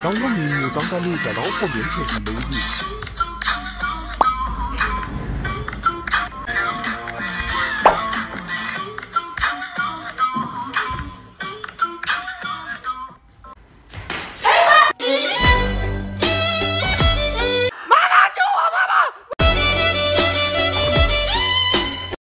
当我明目张胆的在老婆面前提美女